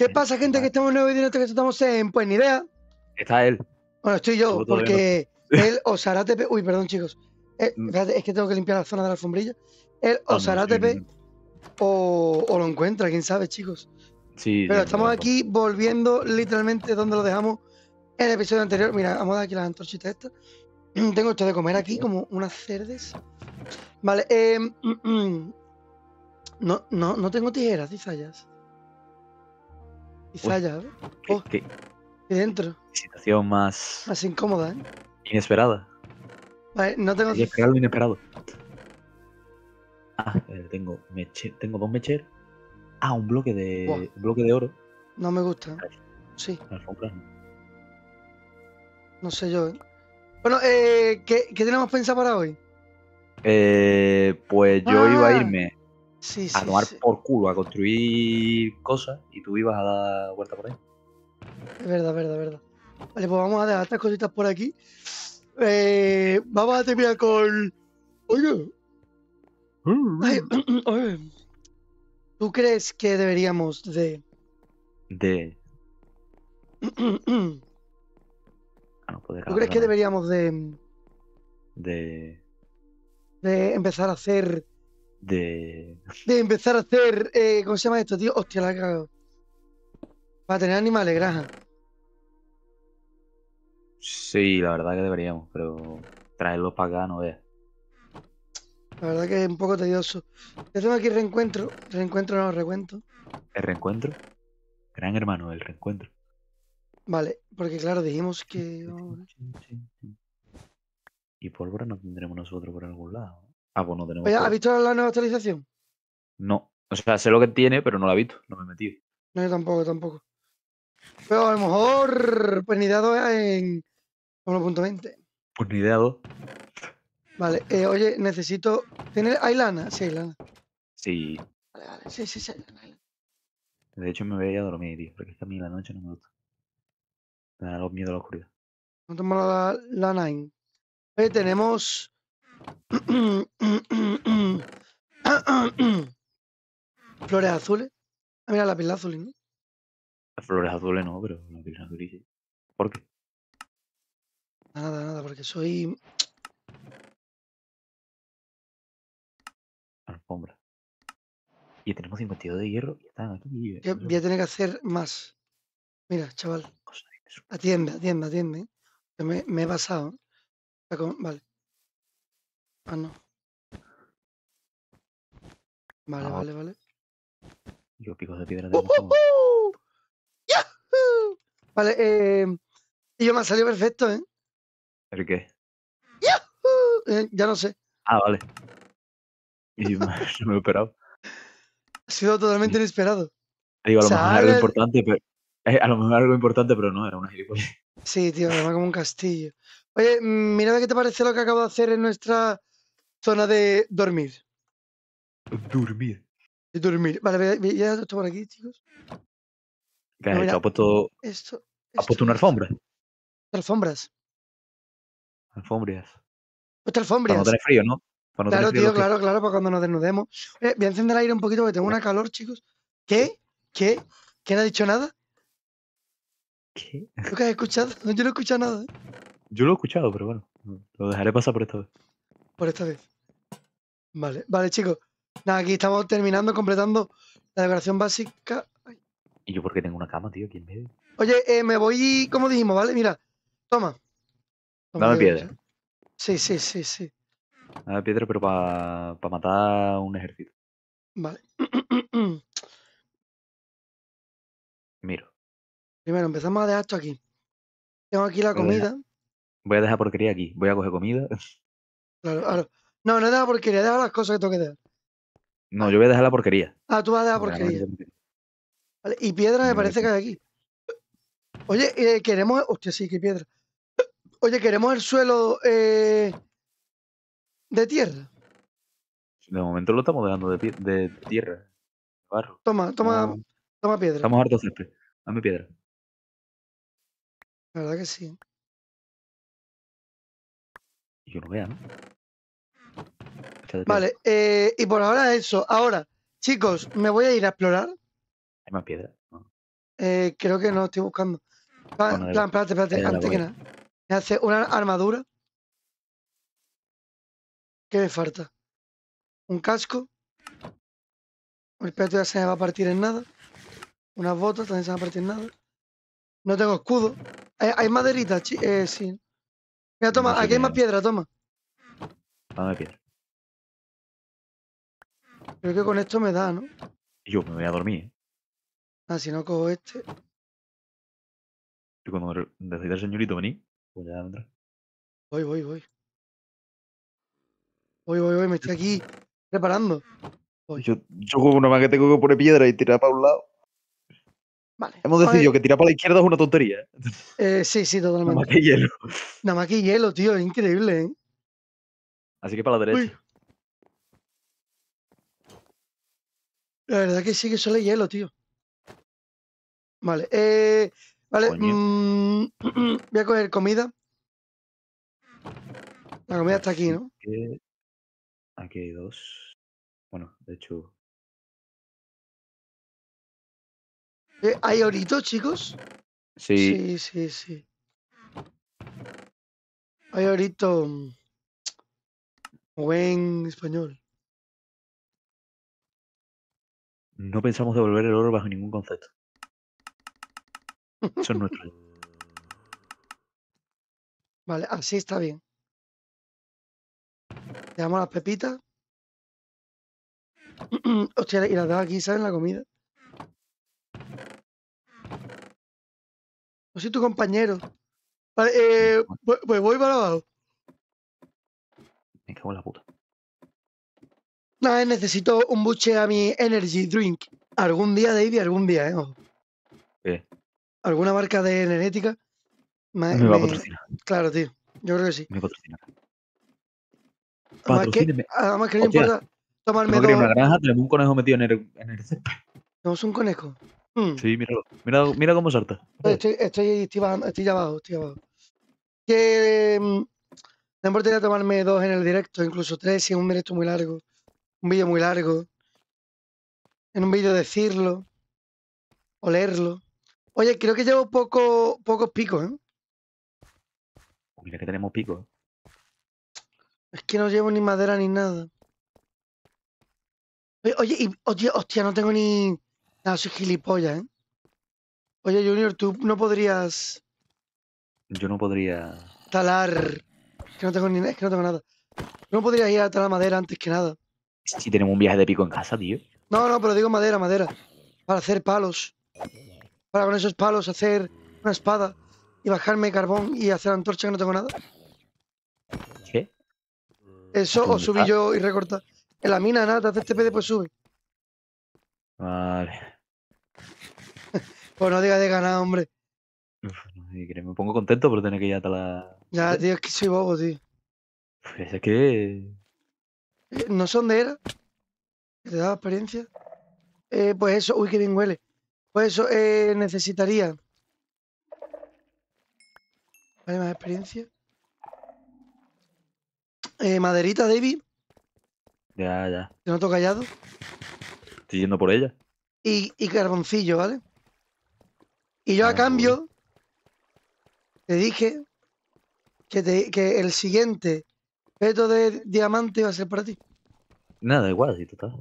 ¿Qué pasa, gente? Que estamos en nuevo directo que estamos en Pues Ni Idea. Está él. Bueno, estoy yo, porque él os hará TP. Uy, perdón, chicos. Eh, Mm. espérate, es que tengo que limpiar la zona de la alfombrilla. Él os no, hará sí, TP bien. o, o lo encuentra, quién sabe, chicos. Sí, Pero estamos aquí volviendo literalmente donde lo dejamos en el episodio anterior. Mira, vamos a dar aquí las antorchitas estas. Tengo esto de comer aquí, como unas cerdes. Vale, eh, no, no, no tengo tijeras, cizallas. Cizallas, ¿eh? Qué, Oh. qué Y dentro. situación más Más incómoda, ¿eh? inesperada. Vale, no tengo. Lo inesperado. Ah, eh, tengo, meche- tengo dos mecheros. Ah, un bloque de un bloque de oro. No me gusta. Sí, no sé yo, ¿eh? Bueno, eh, ¿qué, qué tenemos pensado para hoy? Eh, pues yo iba Ah, a irme Sí, a tomar sí. por culo, a construir cosas y tú ibas a dar vuelta por ahí. Es verdad, verdad, verdad. Vale, pues vamos a dejar estas cositas por aquí. Eh, vamos a terminar con. Oye, ay, oye. ¿tú crees que deberíamos de. De. ¿Tú Ah, no puede crees que deberíamos de, De. de empezar a hacer. De. De empezar a hacer. eh, ¿Cómo se llama esto, tío? Hostia, la he cagado. Para tener animales, granja. Sí, la verdad que deberíamos, pero traerlos para acá no veas. La verdad que es un poco tedioso. Yo tengo aquí reencuentro. Reencuentro no recuento. ¿El reencuentro? Gran hermano, el reencuentro. Vale, porque claro, dijimos que. Y pólvora no tendremos nosotros por algún lado. Ah, pues no tenemos. Oye, ¿has visto la nueva actualización? No. O sea, sé lo que tiene, pero no la he visto. No me he metido. No, yo tampoco, tampoco. Pero a lo mejor, pues ni dado en 1.20. Pues ni. Vale, eh, oye, necesito. ¿Tiene... ¿Hay lana? Sí, hay lana. Sí. Vale, vale. Sí, sí, sí. hay lana, hay lana. De hecho, me voy a ir a dormir, tío. Porque es que a mí la noche no me gusta. Me da miedo a la oscuridad. No tomo la, la nine. Oye, tenemos. Flores azules. Ah, mira, la pila azul, ¿no? Las flores azules no, pero la piel azul sí. ¿Por qué? Nada, nada, porque soy. Alfombra. Y tenemos 52 de hierro y están aquí. eh, sé voy a tener que hacer más. Mira, chaval. Atiende, atiende, atiende. me, me he con- Vale. Ah, no. Vale, Ah, vale, vale. Yo picos de piedra ¡Uh, como- uh, uh! ¡Yahoo! Vale, eh, y yo me ha salido perfecto, ¿eh? ¿El qué? ¡Yahoo! Eh, Ya no sé. Ah, vale. Y no me he esperado. Ha sido totalmente inesperado. Digo, a lo mejor es algo Sale- importante, pero. eh, a lo mejor algo importante, pero no, era una gilipollas. Sí, tío, además como un castillo. Oye, mm, mira qué te parece lo que acabo de hacer en nuestra zona de dormir. Dormir. De dormir. Vale, voy a- voy a esto por aquí, chicos. ¿Qué has No, ¿Has puesto, Esto. esto, puesto una alfombra? Alfombras. Alfombras. Puesto Para alfombras. no tener frío, ¿no? Para no Claro, tener frío tío, claro, claro, para cuando nos desnudemos. Oye, voy a encender el aire un poquito porque tengo una calor, chicos. ¿Qué? ¿Qué? ¿Quién ha dicho nada? ¿Qué? ¿Tú qué has escuchado? Yo no he escuchado nada, ¿eh? Yo lo he escuchado, pero bueno. Lo dejaré pasar por esta vez. Por esta vez. Vale, vale, chicos. Nada, aquí estamos terminando, completando la decoración básica. Ay. ¿Y yo por qué tengo una cama, tío, aquí en medio? Oye, eh, me voy, como dijimos, ¿vale? Mira, toma. Toma, Dame piedra. Sí, sí, sí, sí. Una piedra, pero para matar un ejército. Vale. Miro. Primero empezamos a dejar esto aquí. Tengo aquí la Voy a dejar- comida. Voy a dejar porquería aquí. Voy a coger comida. Claro, claro. No, no he dejado porquería, he dejado las cosas que tengo que dejar. No, yo voy a dejar la porquería. Ah, tú vas a dejar la porquería. Vale, y piedra me parece que hay aquí. Oye, eh, queremos. Hostia, sí, qué piedra. Oye, queremos el suelo eh, de tierra. De momento lo estamos dejando de, tierra. Barro. Toma, toma, No, toma piedra. estamos hartos césped. Dame piedra. La verdad que sí. Y yo no vea, ¿no? Vale, eh, y por ahora eso. Ahora, chicos, me voy a ir a explorar. Hay más piedra. No. Eh, creo que no estoy buscando. Pa- Bueno, en plan, espérate, espérate, antes que nada. Me hace una armadura. ¿Qué me falta? Un casco. El peto ya se me va a partir en nada. Unas botas también se van a partir en nada. No tengo escudo. ¿Hay, hay maderita? Eh, sí. Mira, toma, No aquí hay más piedra, toma. Piedra. Creo que con esto me da, ¿no? Y yo me voy a dormir, ¿eh? Ah, si no cojo este. Y cuando decida el señorito venir, pues ya vendrá. Voy, voy, voy. Voy, voy, voy, me estoy aquí preparando. Voy. Yo, yo con una más que tengo que poner piedra y tirar para un lado. Vale. Hemos decidido que tirar para la izquierda es una tontería. ¿eh? eh, sí, sí, Nada más totalmente. que hielo. Nada más que hielo, tío, es increíble, ¿eh? Así que para la derecha. La verdad que sí que solo hielo, tío. Vale, eh, vale, mm, voy a coger comida. La comida está aquí, ¿no? Aquí hay dos. Bueno, de hecho, Eh, ¿Hay oritos, chicos? sí, Sí, sí, sí. Hay orito. Buen español. no pensamos devolver el oro bajo ningún concepto. Eso es nuestro. Vale, así está bien. Le damos las pepitas. Hostia, y las dejo aquí, ¿sabes? En la comida. No soy tu compañero. Vale, eh, pues, pues voy para abajo. Me cago en la puta. Nada, necesito un buche a mi energy drink. Algún día, David, algún día, ¿eh? Ojo. ¿Qué? Alguna marca de energética. Me, Me va a patrocinar. Claro, tío. Yo creo que sí. Me patrocina. Además que, además que no Hostia, importa tomarme dos. una granja, tenemos un conejo metido en el, en el césped. Tenemos un conejo. Hmm. Sí, míralo. Mira, mira cómo salta. Estoy, estoy, estoy, estoy abajo, estoy abajo. Que no importaría tomarme dos en el directo, incluso tres si es un directo muy largo, un vídeo muy largo. En un vídeo decirlo, o leerlo. Oye, creo que llevo poco, pocos picos, ¿eh? Mira que tenemos pico. ¿eh? Es que no llevo ni madera ni nada. Oye, oye, y, hostia, hostia, no tengo ni. Nada, soy gilipollas, ¿eh? Oye, Junior, tú no podrías Yo no podría. talar. Que no tengo ni es que no tengo nada. No podrías ir a talar madera antes que nada. Si tenemos un viaje de pico en casa, tío. No, no, pero digo madera, madera. Para hacer palos. Para con esos palos hacer una espada y bajarme carbón y hacer antorcha que no tengo nada. ¿Qué? Eso o ¿Dónde subí yo y recortar. En la mina nada, te haces TP después sube. Vale. Pues no digas de ganar, hombre. Uf, me pongo contento por tener que ir hasta la. Ya, tío, es que soy bobo, tío. Pues es que. Eh, No sé dónde era. que ¿Te daba experiencia? Eh, pues eso, uy, qué bien huele. Pues eso, eh, necesitaría. Vale, más experiencia. Eh, maderita, David, Ya, ya. te noto callado. Estoy yendo por ella. Y, y carboncillo, ¿vale? Y yo Ah, a cambio te dije que, te- que el siguiente peto de diamante iba a ser para ti. Nada, igual, sí, total.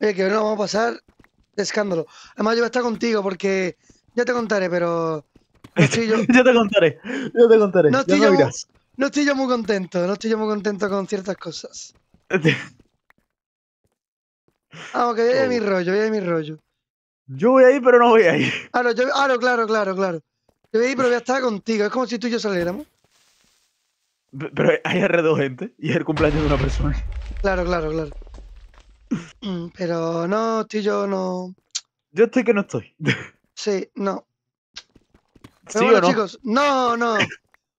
Oye, que hoy nos vamos a pasar de escándalo. Además, yo voy a estar contigo porque ya te contaré, pero no estoy yo, ya te contaré. Ya te contaré. No estoy yo- dirás. no estoy yo muy contento. No estoy yo muy contento con ciertas cosas. Vamos, que yo hay mi Oh. rollo, yo hay mi rollo. Yo voy ahí, pero no voy ahí. Ah, no, yo, ah, no, claro, claro, claro. Yo voy a ir, pero voy a estar contigo. Es como si tú y yo saliéramos. Pero hay alrededor gente y es el cumpleaños de una persona. Claro, claro, claro. Mm, Pero no, estoy yo, no. Yo estoy que no estoy. Sí, no. Pero ¿Sí bueno, o no? chicos, no, no.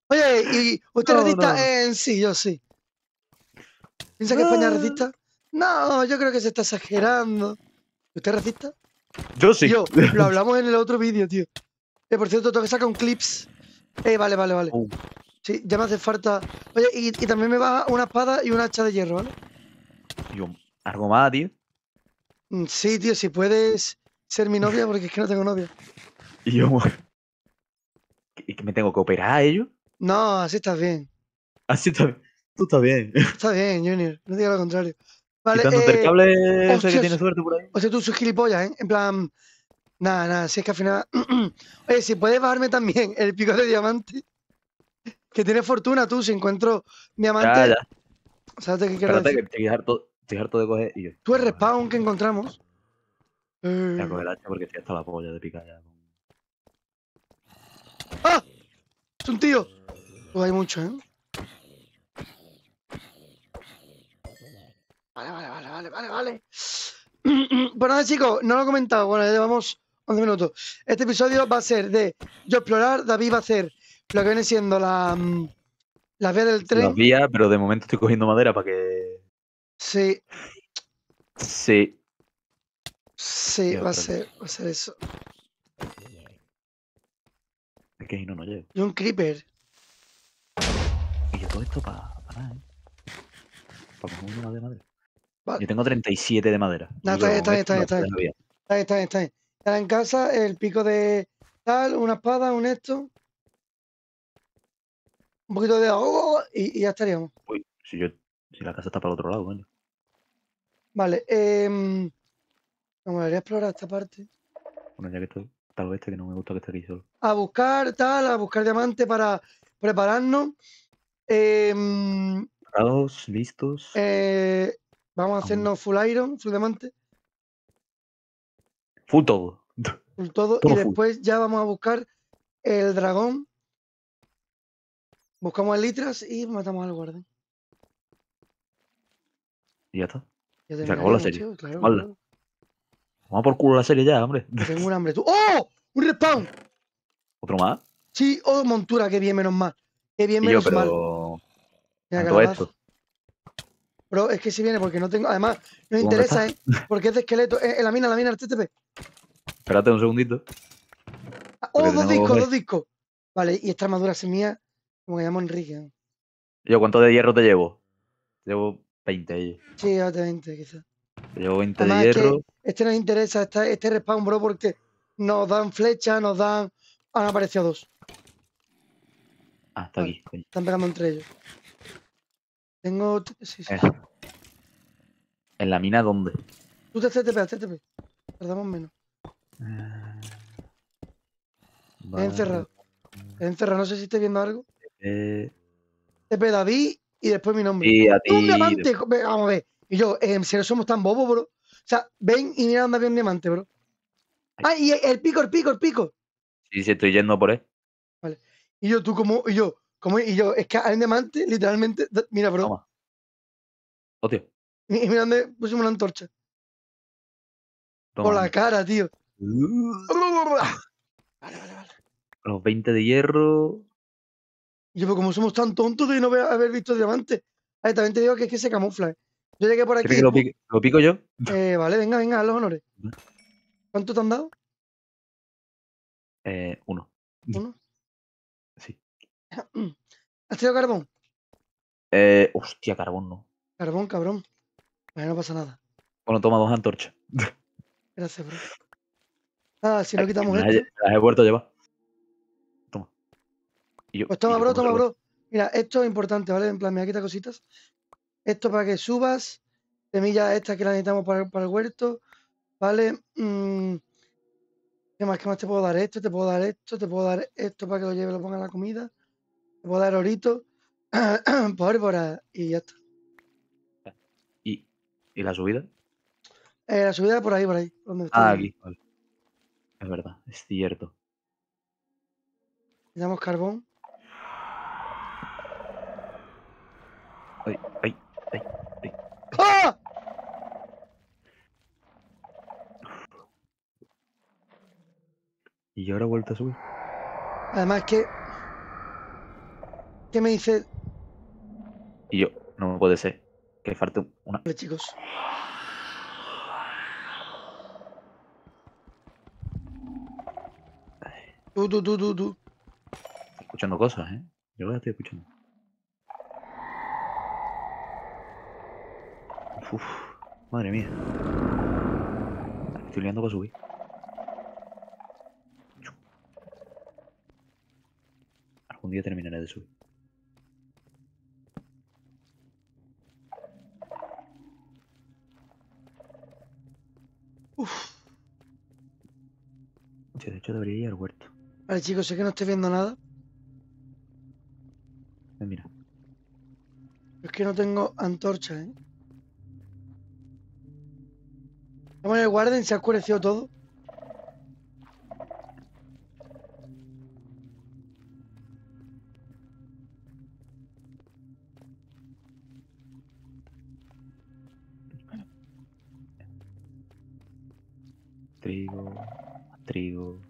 Oye, ¿y usted No, racista? no. Eh, sí, yo sí. ¿Piensa que España es racista? No, yo creo que se está exagerando. ¿Usted es racista? Yo sí. Yo, lo hablamos en el otro vídeo, tío. Eh, por cierto, tengo que sacar un clips. Eh, vale, vale, vale. Uh, Sí, ya me hace falta. Oye, y, y también me va una espada y una hacha de hierro, ¿vale? yo, algo más, tío. Mm, Sí, tío, si puedes. ser mi novia porque es que no tengo novia. Y yo, ¿y que me tengo que operar a ellos? No, así estás bien. Así está bien. Tú estás bien. Está bien, Junior. No diga lo contrario. Vale, Quitándote el eh, cable ese hostias. que tiene suerte por ahí. o sea, tú sos gilipollas, ¿eh? En plan. Nada, nada, si es que al final. Oye, si puedes bajarme también el pico de diamante. Que tienes fortuna tú, si encuentro diamante. Ya, ya. ¿Sabes qué quiero Espérate decir? que estoy harto, estoy harto de coger y yo. Tú el respawn que encontramos. Voy a Eh, coger el hacha porque estoy hasta la polla de picar ya. ¡Ah! Es un tío. Pues hay mucho, ¿eh? Vale, vale, vale, vale, vale, vale. Pues nada, chicos, no lo he comentado. Bueno, ya llevamos 11 minutos. Este episodio va a ser de yo explorar, David va a hacer lo que viene siendo la, mm, la vía del tren. vías, pero de momento estoy cogiendo madera para que. Sí, Sí. sí, va a ser, va a ser eso. Es que si no, no llego. Y un creeper. Y yo todo esto para nada, ¿eh? Para coger una de madera. Vale. Yo tengo 37 de madera. Yo está bien, está bien, está bien, no Está bien, está bien, está bien. Ahora en casa, el pico de tal, una espada, un esto. Un poquito de oh, y, y ya estaríamos. Uy, si, yo, si la casa está para el otro lado, coño. Vale, eh, me molaría explorar esta parte. Bueno, ya que estoy. Tal vez este que no me gusta que esté aquí solo. A buscar tal, a buscar diamante para prepararnos. Em, Preparados, listos. eh, vamos a hacernos full iron, full diamante, Full todo. full todo. Todo y full. después ya vamos a buscar el dragón. Buscamos el litras y matamos al guardián. Y ya está. Ya Se acabó la serie. claro, claro. Vamos por culo la serie ya, hombre. Tengo un hambre. tú. ¡Oh! ¡Un respawn! Otro más. Sí, oh, montura, qué bien, menos mal. Qué bien, Y menos mal. pero. Todo esto. Bro, es que si viene porque no tengo. Además, nos ¿Dónde interesa, ¿eh? Porque es de esqueleto. Eh, la mina, la mina, el TTP. Espérate un segundito. Ah, Oh, dos discos, dos discos. Vale, y esta armadura es mía, como que llamo Enrique. ¿no? Yo, ¿cuánto de hierro te llevo? Te llevo 20 ahí. Sí, date 20, quizás. Te llevo 20 Además, de es que hierro. este nos interesa, esta- este respawn, bro, porque nos dan flechas, nos dan. Han aparecido dos. Ah, está vale. aquí, coño. Están pegando entre ellos. Tengo. Sí, sí. Eh. ¿En la mina dónde? Tú te TTP, al TTP. Tardamos menos. Vale, encerrado. He encerrado, no sé si estoy viendo algo. eh, TP David y después mi nombre. y a ¡Un ti. diamante! Co- ve, Vamos a ver. Y yo, eh, si no somos tan bobos, bro. O sea, ven y mira dónde había un diamante, bro. Ah, y el pico, el pico, el pico. Sí, sí, estoy yendo por él. Y yo, tú como, y yo, como, y yo, es que hay un diamante, literalmente. Mira, bro. Toma. Y y mira dónde pusimos una antorcha. Toma. Por la cara, tío. Vale, vale, vale. Los 20 de hierro. Y yo, pero como somos tan tontos de no haber- visto diamante. Ahí también te digo que es que se camufla. eh. Yo llegué por aquí. ¿Quieres que lo pico yo? eh, vale, venga, venga, haz los honores. ¿Cuánto te han dado? Eh, uno. Uno. ¿Has tenido carbón? Eh, hostia, carbón no. Carbón, cabrón. Vale, no pasa nada. Bueno, toma dos antorchas. Gracias, bro. Ah, si no quitamos esto. las he vuelto a llevar. Toma. Yo- Pues toma, bro, toma, bro. Mira, esto es importante, ¿vale? En plan, me quita cositas. Esto para que subas. Semillas estas que las necesitamos para, para el huerto. ¿Vale? Mm, ¿Qué más? ¿Qué más te puedo dar? Esto, te puedo dar esto, te puedo dar esto para que lo lleve y lo ponga en la comida. Te puedo dar orito. Pólvora. Y ya está. ¿Y, ¿Y la subida? Eh, la subida por ahí, por ahí. Donde Ah, estoy. aquí. Vale. Es verdad, es cierto. Le damos carbón. Ay, ay, ay, ay. ¡Ah! Y ahora he vuelto a subir. Además que. ¿Qué me dice? Y yo, no me puede ser. Que falte una. Vale, chicos. Tú, tú, tú, tú, tú. Estoy escuchando cosas, ¿eh? Yo las estoy escuchando. Uf, madre mía. Estoy liando para subir. Algún día terminaré de subir. Yo, debería ir al huerto. Vale, chicos, sé que no estoy viendo nada. Eh, mira, Es que no tengo antorcha, ¿eh? Vamos en el guarden, se ha oscurecido todo. trigo, trigo.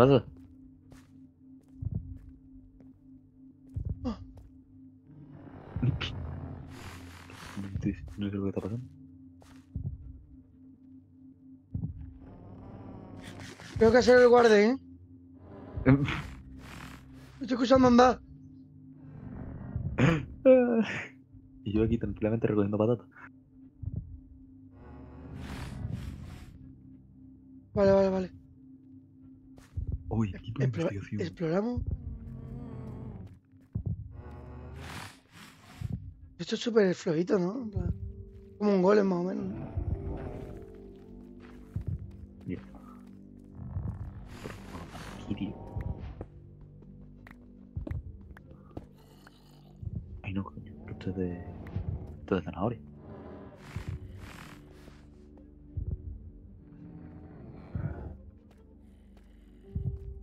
Pasa? Ah. No sé lo que está pasando. Tengo que hacer el guarden, ¿eh? Estoy escuchando andar. y yo aquí tranquilamente recogiendo patatas. Vale, vale, vale. Uy, equipo de Explo- investigación. exploramos. Esto es súper flojito, ¿no? Como un golem más o menos. Aquí, tío. Ay, no, coño. Esto es de. Esto es de zanahoria.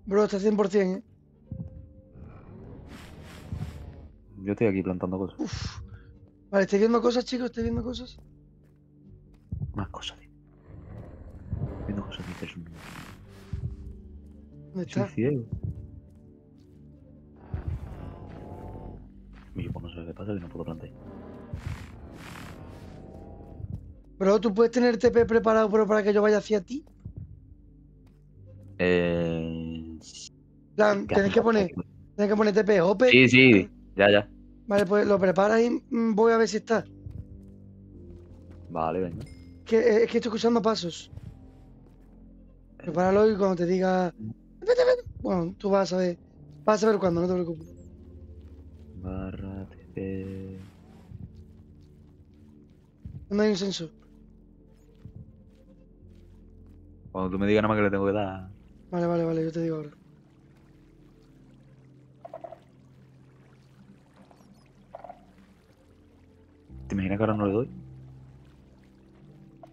Bro, está 100%, ¿eh? Yo estoy aquí plantando cosas. Uf. Vale, ¿estáis viendo cosas, chicos? ¿Estáis viendo cosas? Más cosas, tío. Viendo cosas, dices. "Mm, ¿Dónde Soy está? ciego. Y yo, pues no sé qué pasa, que no puedo plantar. Bro, ¿tú puedes tener TP preparado pero para que yo vaya hacia ti? Plan, ¿qué tenés haces? que poner, tenés que poner TP. Sí, sí, ya, ya. Vale, pues lo preparas y mm, voy a ver si está. Vale, venga. Que, eh, es que estoy escuchando pasos. Prepáralo y cuando te diga. "Vete, vete", Bueno, tú vas a saber. Vas a saber cuándo, no te preocupes. Barra TP. No hay un sensor. Cuando tú me digas nada más que le tengo que dar. Vale, vale, vale, yo te digo ahora. ¿Te imaginas que ahora no le doy?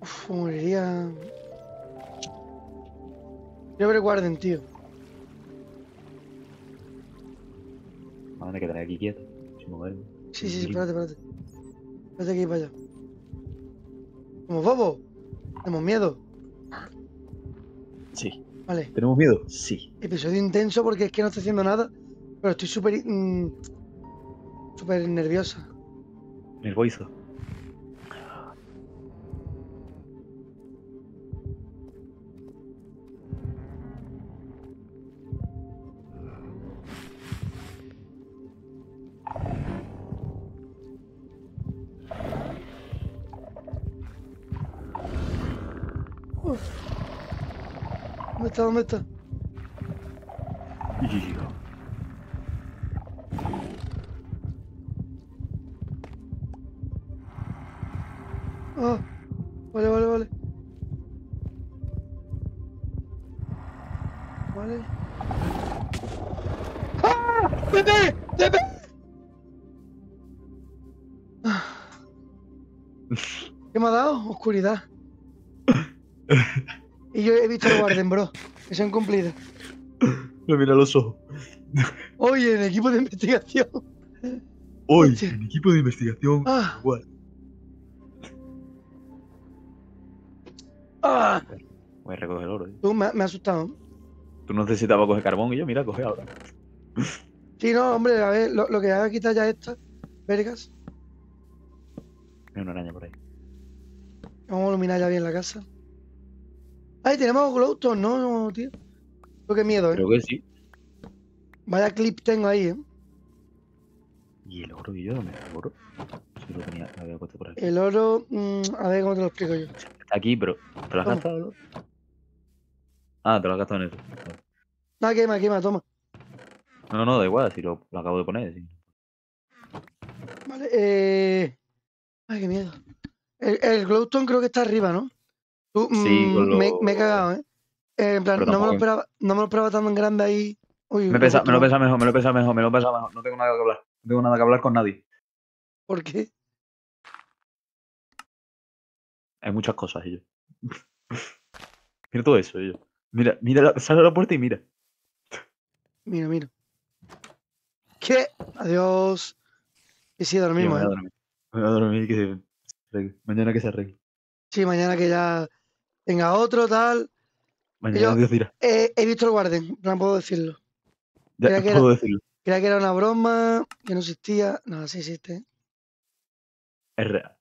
Uf, moriría. Ver el guarden, tío. Me van a quedar aquí quieto, sin moverme. Sí, sí, sí, espérate, espérate. Espérate ir para allá. Como bobo. Tenemos miedo. Sí. Vale. ¿Tenemos miedo? Sí. Episodio intenso porque es que no estoy haciendo nada. Pero estoy súper. mm, súper nerviosa. Nervoizo. ¿Dónde está? ¿Dónde está? Ah, Oscuridad. Y yo he visto el Warden, bro. Que se han cumplido. Me mira los ojos. Oye, en equipo de investigación. Hoy, Hostia. en equipo de investigación. Ah, Igual. ah. Voy a recoger el oro. ¿eh? Tú me, me has asustado. Tú no necesitabas coger carbón y yo, mira, coge ahora. Sí, no, hombre, a ver, lo, lo que haga quitar ya esta. Vergas. Hay una araña por ahí. Vamos a iluminar ya bien la casa. Ay, tenemos glowstone, ¿no, no, tío? Tú qué miedo, ¿eh? Creo que sí. Vaya clip tengo ahí, ¿eh? ¿Y el oro y yo? ¿Dónde está el oro? Sí, lo tenía, lo había puesto por aquí. El oro, mm, a ver cómo te lo explico yo. Está aquí, pero. ¿Te lo has Toma. gastado oro? Ah, te lo has gastado en eso. No, quema, quema, toma. No, no, da igual, si lo, lo acabo de poner. sí. Vale, eh... Ay, qué miedo. El, el glowstone creo que está arriba, ¿no? Tú, Sí, mm, me, he cagado, ¿eh? Eh, En plan, no me, lo esperaba, no me lo esperaba tan grande ahí. Uy, Me, pesa, me lo pesa mejor, me lo pesa mejor, me lo pesa mejor. No tengo nada que hablar. No tengo nada que hablar con nadie. ¿Por qué? Hay muchas cosas, yo. mira todo eso, yo. Mira, mira, la- sale a la puerta y mira. Mira, mira. ¿Qué? Adiós. Y sí, dormimos, me voy a ¿eh? dormir. Me voy a dormir que arregle. Mañana que se arregle. Sí, mañana que ya tenga otro, tal. Mañana Yo- Dios dirá. Eh, he visto el Warden, no puedo decirlo. Ya creía que puedo decirlo. Creía que era una broma, que no existía. No, sí existe. Es real.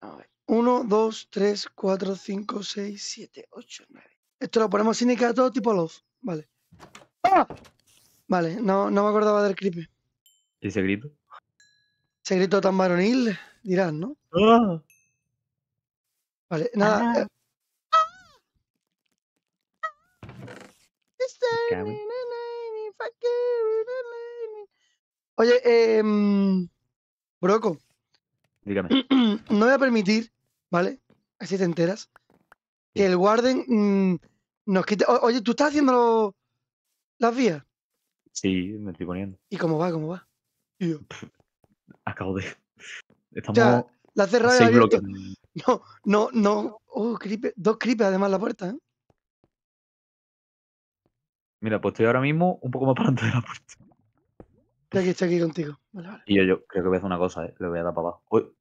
A ver. 1, 2, 3, 4, 5, 6, 7, 8, 9. Esto lo ponemos sin indicar todo tipo love. Vale. ¡Ah! Vale, no, no me acordaba del creepy. ¿Y ese grito? Ese grito tan varonil, dirás, ¿no? ¡Ah! Vale, nada. Ah. eh. Oye, eh, Broco, Dígame. no voy a permitir, ¿vale? Así te enteras, que el Warden mm, nos quite. o- oye, ¿tú estás haciendo lo- las vías? Sí, me estoy poniendo. ¿Y cómo va? ¿Cómo va? Tío. Acabo de. Estamos sea, La has a cerrado y seis abierto. bloques. No, no, no. Oh, creeper. Dos creepers además la puerta, ¿eh? Mira, pues estoy ahora mismo un poco más para adelante de la puerta. Estoy aquí, estoy aquí contigo. Vale, vale. Y yo, yo creo que voy a hacer una cosa, ¿eh? Le voy a dar para abajo. Uy,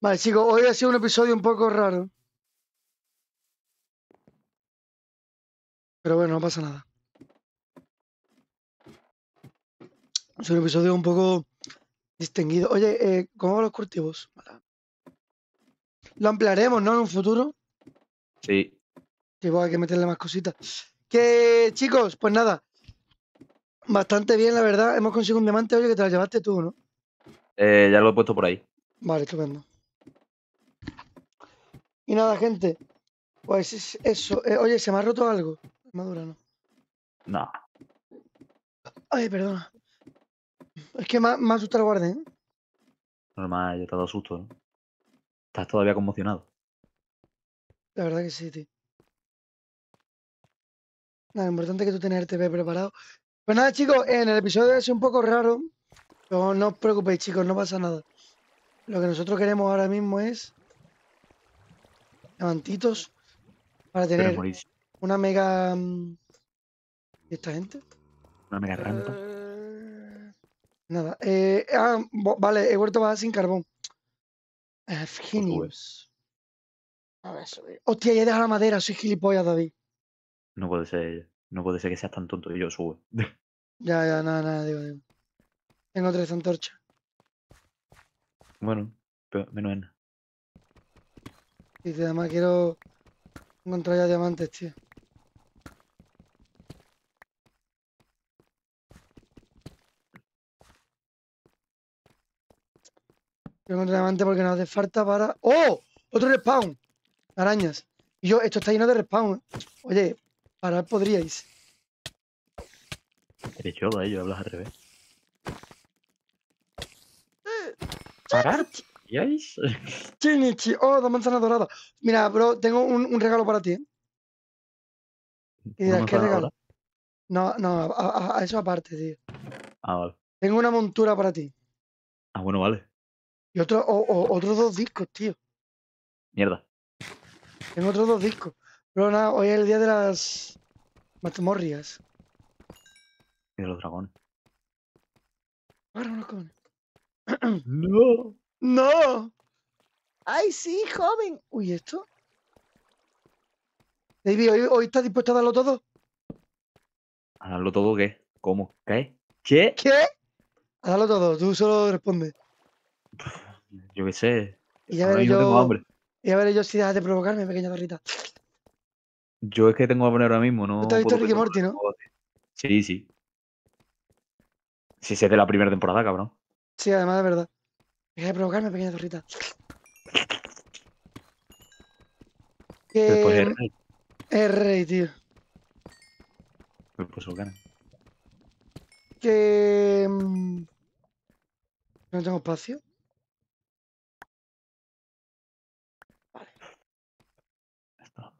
Vale, chicos, hoy ha sido un episodio un poco raro. Pero bueno, no pasa nada. Sido un episodio un poco distinguido. Oye, eh, ¿cómo van los cultivos? Lo ampliaremos, ¿no? En un futuro. sí. Que igual hay que meterle más cositas. Que, chicos, pues nada. Bastante bien, la verdad. Hemos conseguido un diamante, oye, que te lo llevaste tú, ¿no? Eh, ya lo he puesto por ahí. Vale, estupendo. Y nada, gente. Pues es eso. Eh, oye, ¿se me ha roto algo? Armadura, ¿no? No. Ay, perdona. Es que me ha, me ha asustado el guardia, ¿eh? Normal, yo te he dado susto, ¿no? Estás todavía conmocionado. La verdad que sí, tío. Nada, lo importante es que tú tengas el TV preparado. Pues nada, chicos, en el episodio es un poco raro. Pero no os preocupéis, chicos, no pasa nada. Lo que nosotros queremos ahora mismo es diamantitos para tener una mega... mm, ¿Y esta gente? Una mega rampa. Nada. Eh, ah, vale, he vuelto a bajar sin carbón. Eh, Genius. A ver, subir. Hostia, ya he dejado la madera, soy gilipollas, David. No puede ser. No puede ser que seas tan tonto y yo sube. Ya, ya, nada, nada, digo, digo. Tengo tres antorchas. bueno, pero menos en. Y además quiero encontrar ya diamantes, tío. Porque nos hace falta para. ¡Oh! Otro respawn. Arañas. Y yo, esto está lleno de respawn. Oye, parar podríais. Eres yo, ¿eh? Yo hablas al revés. ¿Parar? ¿Yáis? Chinichi. Oh, dos manzanas doradas. Mira, bro, tengo un, un regalo para ti. ¿eh? Y dirás, ¿Una ¿qué regalo? ahora? No, no, a, a- a eso aparte, tío. Ah, vale. Tengo una montura para ti. Ah, bueno, vale. Y otro, o- o- otros dos discos, tío. Mierda. Tengo otros dos discos. Pero nada, hoy es el día de las mazmorrias. Y de los dragones. Ahora unos cojones. No. ¡No! ¡Ay, sí, joven! Uy, ¿esto? David, ¿hoy, hoy estás dispuesto a darlo todo? ¿A darlo todo qué? ¿Cómo? ¿Qué? ¿Qué? ¿Qué? A darlo todo, tú solo responde. Yo qué sé. Y ya veré mismo tengo yo. hambre. Y ya veré yo si dejas de provocarme, pequeña perrita. Yo es que tengo que poner ahora mismo, no. te has visto Ricky Morty, no? Sí, sí. Sí, sé de la primera temporada, cabrón. Sí, además de verdad. Deja de provocarme, pequeña zorrita. Después Que es rey. es rey, tío. Después lo gana. Que mm, no tengo espacio.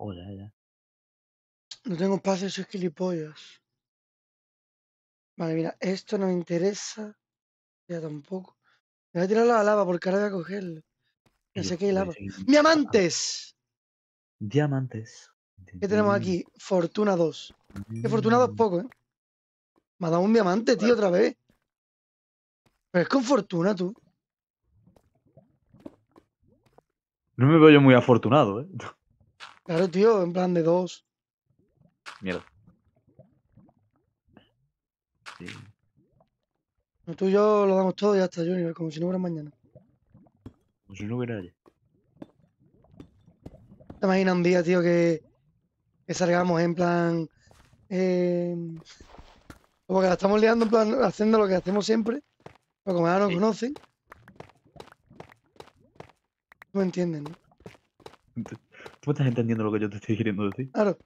Olla, ya. No tengo espacio, soy gilipollas. Vale, mira, esto no me interesa. Ya tampoco. Me voy a tirar la lava porque ahora voy a cogerlo. Ya Y sé que hay lava. ¡Diamantes! Diamantes. ¿Qué tenemos aquí? Fortuna 2. Que Fortuna 2 poco, ¿eh? Me ha dado un diamante, tío, otra vez. Pero es con fortuna, tú. No me veo yo muy afortunado, ¿eh? Claro, tío, en plan de dos. Mierda. Sí. No, Tú y yo lo damos todo y ya está, Junior, como si no hubiera mañana. Como si no hubiera ayer. ¿Te imaginas un día, tío, que, que salgamos en plan. Eh, como que la estamos liando en plan haciendo lo que hacemos siempre. Pero como ya nos Sí. conocen. No me entienden, ¿no? ¿Tú estás entendiendo lo que yo te estoy queriendo decir? Claro.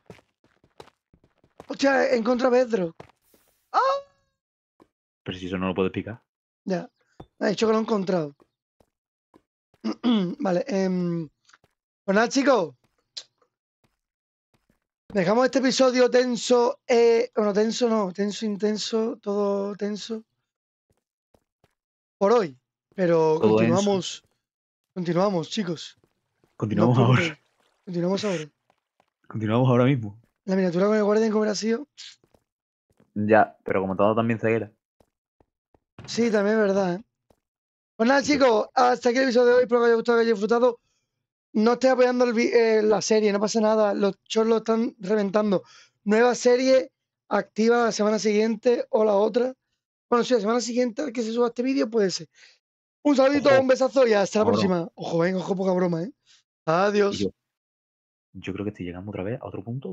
Hostia, encontré a Pedro. Pero si eso no lo puedes picar. Ya. Me ha dicho que lo he encontrado. vale. em, pues nada, chicos. Dejamos este episodio tenso. eh, bueno, tenso no. Tenso, intenso. Todo tenso. Por hoy. Pero Todo continuamos. Continuamos, chicos. No os Continuamos ahora. Continuamos ahora. Continuamos ahora mismo. La miniatura con el guardián, como hubiera sido. Ya, pero como todo también ceguera. Sí, también es verdad. ¿eh? Pues nada, chicos, hasta aquí el episodio de hoy. Espero que os haya gustado, que hayáis disfrutado. No estéis apoyando el eh, la serie, no pasa nada. Los lo están reventando. Nueva serie activa la semana siguiente o la otra. Bueno, sí, la semana siguiente que se suba este vídeo puede ser. Un saludito, Ojo. un besazo y hasta la próxima. Ojo, ven, ojo, poca broma, ¿eh? Adiós. Yo, yo creo que estoy llegando otra vez a otro punto